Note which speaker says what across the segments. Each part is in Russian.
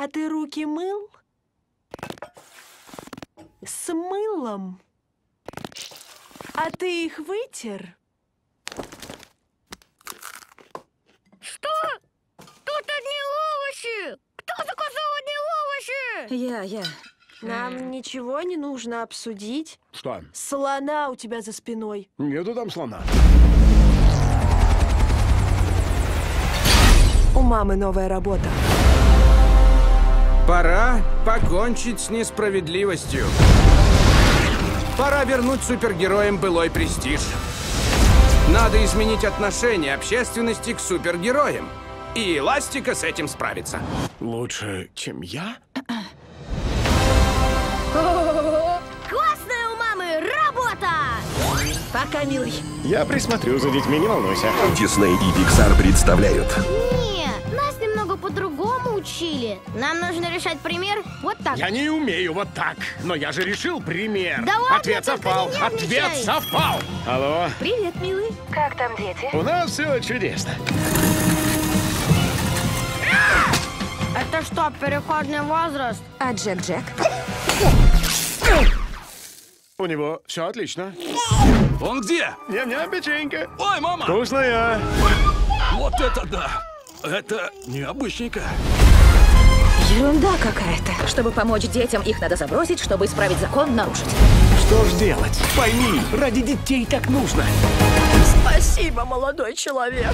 Speaker 1: А ты руки мыл? С мылом? А ты их вытер?
Speaker 2: Что? Тут одни овощи! Кто заказал одни овощи?
Speaker 3: Я, я.
Speaker 1: Нам ничего не нужно обсудить.
Speaker 4: Что?
Speaker 1: Слона у тебя за спиной.
Speaker 4: Нету там слона.
Speaker 1: У мамы новая работа.
Speaker 5: Пора покончить с несправедливостью. Пора вернуть супергероям былой престиж. Надо изменить отношение общественности к супергероям. И Ластика с этим справится.
Speaker 4: Лучше, чем я?
Speaker 2: Классная у мамы работа!
Speaker 3: Пока, милый.
Speaker 4: Я присмотрю за детьми, не волнуйся.
Speaker 6: Дисней и Pixar представляют
Speaker 2: Не, нас немного по-другому учили. Нам нужно решать пример вот так.
Speaker 4: Я не умею вот так, но я же решил пример.
Speaker 2: Да ладно,
Speaker 4: Ответ совпал,
Speaker 2: не
Speaker 4: ответ совпал. Алло,
Speaker 3: Привет, милый.
Speaker 4: у нас все чудесно.
Speaker 2: Это что, переходный возраст?
Speaker 3: А Джек-Джек?
Speaker 4: У него все отлично.
Speaker 7: Он где?
Speaker 4: Ням-ням, печенька.
Speaker 7: Ой, мама!
Speaker 4: Вкусная.
Speaker 7: Вот это да! Это необычненько.
Speaker 3: Ерунда какая-то. Чтобы помочь детям, их надо забросить, чтобы исправить закон, нарушить.
Speaker 4: Что ж делать? Пойми, ради детей так нужно.
Speaker 1: Спасибо, молодой человек.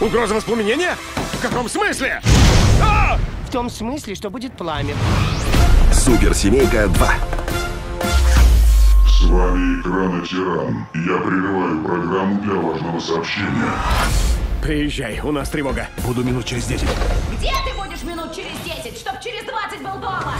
Speaker 4: Угроза воспламенения? В каком смысле?
Speaker 8: В том смысле, что будет пламя.
Speaker 6: Суперсемейка 2.
Speaker 9: С вами экрана Тиран. Я прерываю программу для важного сообщения.
Speaker 4: Приезжай, у нас тревога.
Speaker 7: Буду минут через 10.
Speaker 10: Где ты будешь минут через 10, чтоб через 20 был дома?